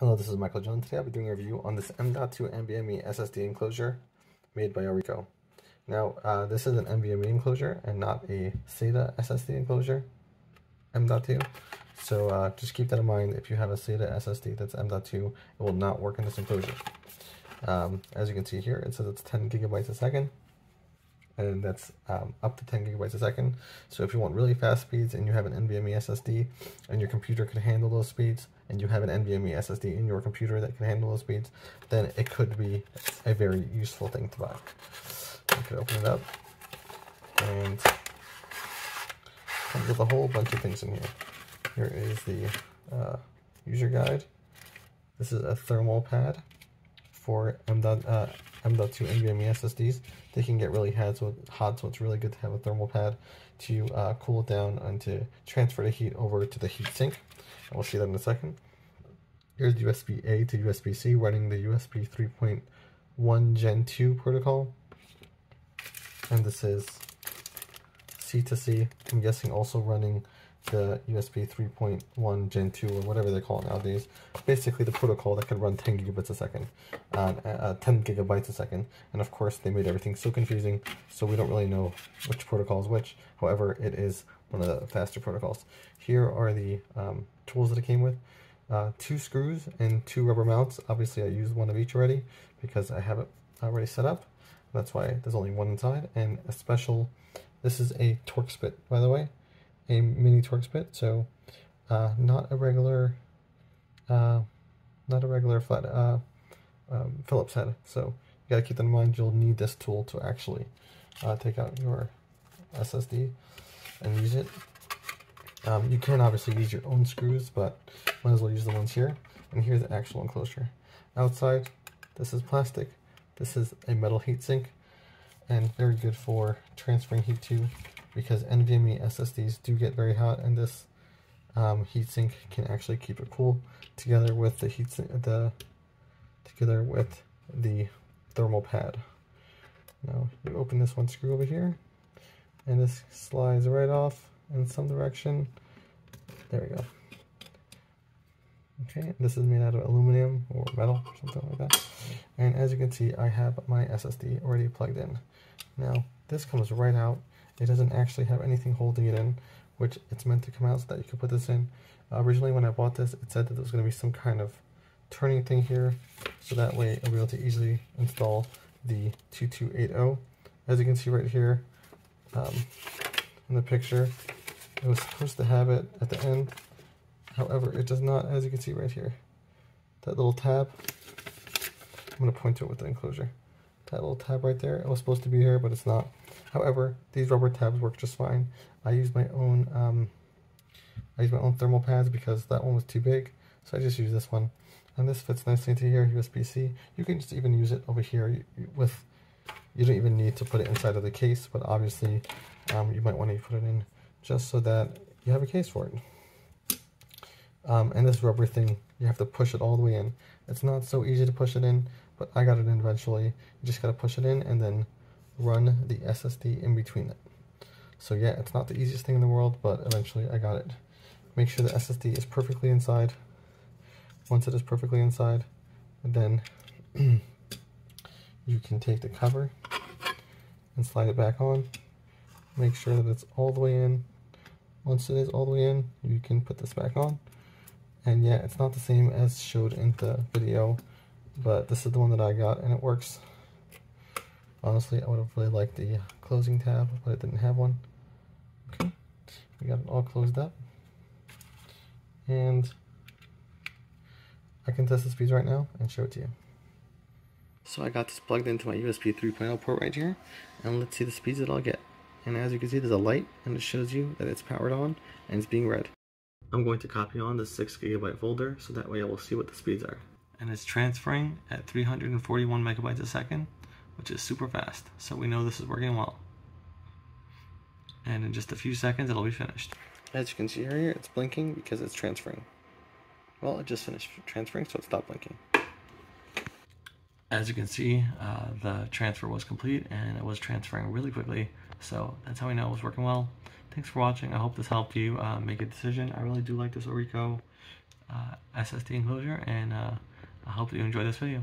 Hello, this is Michael Jillian. Today I'll be doing a review on this M.2 NVMe SSD enclosure made by Orico. Now, uh, this is an NVMe enclosure and not a SATA SSD enclosure, M.2. So uh, just keep that in mind. If you have a SATA SSD that's M.2, it will not work in this enclosure. Um, as you can see here, it says it's 10 gigabytes a second and that's um, up to 10 gigabytes a second. So if you want really fast speeds and you have an NVMe SSD and your computer can handle those speeds, and you have an NVMe SSD in your computer that can handle those speeds, then it could be a very useful thing to buy. You could open it up, and comes with a whole bunch of things in here. Here is the uh, user guide. This is a thermal pad for M.2 uh, NVMe SSDs. They can get really hot so, it's really good to have a thermal pad to uh, cool it down and to transfer the heat over to the heat sink. And we'll see that in a second. Here's USB A to USB C running the USB 3.1 Gen 2 protocol. And this is C to C. I'm guessing also running the USB 3.1 Gen 2 or whatever they call it nowadays. Basically the protocol that can run 10 gigabits a second, uh, uh, 10 gigabytes a second. And of course they made everything so confusing, so we don't really know which protocol is which. However, it is one of the faster protocols. Here are the um, tools that it came with. Uh, two screws and two rubber mounts. Obviously I used one of each already because I have it already set up. That's why there's only one inside. And a special, this is a Torx bit, by the way a mini Torx bit, so uh, not a regular, uh, not a regular flat uh, um, Phillips head. So you gotta keep that in mind. You'll need this tool to actually uh, take out your SSD and use it. Um, you can obviously use your own screws, but might as well use the ones here. And here's the actual enclosure. Outside, this is plastic. This is a metal heatsink and very good for transferring heat to because NVMe SSDs do get very hot and this um, heatsink can actually keep it cool together with the heatsink, the together with the thermal pad. Now you open this one screw over here and this slides right off in some direction. There we go. Okay, this is made out of aluminum or metal or something like that. And as you can see, I have my SSD already plugged in. Now, this comes right out it doesn't actually have anything holding it in, which it's meant to come out so that you can put this in. Uh, originally when I bought this, it said that there was going to be some kind of turning thing here, so that way I'll be able to easily install the 2280. As you can see right here um, in the picture, it was supposed to have it at the end. However, it does not, as you can see right here. That little tab, I'm going to point to it with the enclosure. That little tab right there, it was supposed to be here, but it's not. However, these rubber tabs work just fine. I use my own um, I use my own thermal pads because that one was too big, so I just use this one. And this fits nicely into here, USB-C. You can just even use it over here with, you don't even need to put it inside of the case, but obviously um, you might want to put it in just so that you have a case for it. Um, and this rubber thing, you have to push it all the way in. It's not so easy to push it in, but I got it in eventually. You just got to push it in and then run the SSD in between it. So yeah, it's not the easiest thing in the world, but eventually I got it. Make sure the SSD is perfectly inside. Once it is perfectly inside, then you can take the cover and slide it back on. Make sure that it's all the way in. Once it is all the way in, you can put this back on. And yeah, it's not the same as showed in the video, but this is the one that I got and it works Honestly, I would have really liked the uh, closing tab, but it didn't have one. Okay, we got it all closed up. And I can test the speeds right now and show it to you. So I got this plugged into my USB 3.0 port right here, and let's see the speeds that I'll get. And as you can see, there's a light, and it shows you that it's powered on, and it's being read. I'm going to copy on the 6 gigabyte folder, so that way I will see what the speeds are. And it's transferring at 341 megabytes a second, which is super fast. So we know this is working well. And in just a few seconds, it'll be finished. As you can see here, it's blinking because it's transferring. Well, it just finished transferring, so it stopped blinking. As you can see, uh, the transfer was complete and it was transferring really quickly. So that's how we know it was working well. Thanks for watching. I hope this helped you uh, make a decision. I really do like this Orico uh, SSD enclosure, and uh, I hope that you enjoy this video.